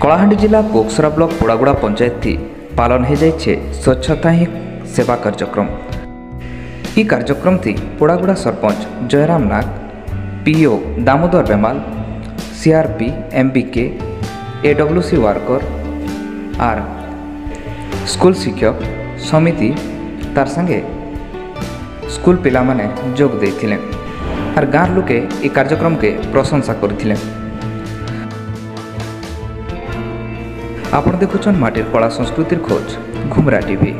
କଳାହାଣ୍ଡି ଜିଲ୍ଲା କୋକସରା ବ୍ଲକ ପୋଡ଼ାଗୁଡ଼ା ପଞ୍ଚାୟତଟି ପାଲନ ହୋଇଯାଇଛି ସ୍ୱଚ୍ଛତା ହିଁ સેવા কার্যক্রম। એ કાર્યક્રમથી પોળાગુડા sarpanch Jairam Nag PO Damodar Bemal CRP MBK AWC worker আর স্কুল শিক্ষক সমিতি তার সঙ্গে স্কুল পিলামানে যোগ দিয়েছিলেন আর গাঁর লোকে এই কার্যক্রমকে প্রশংসা করেছিলেন। আপনার দেখুছেন মাটির কলা সংস্কৃতির খোঁজ, ঘুমরা টিভি।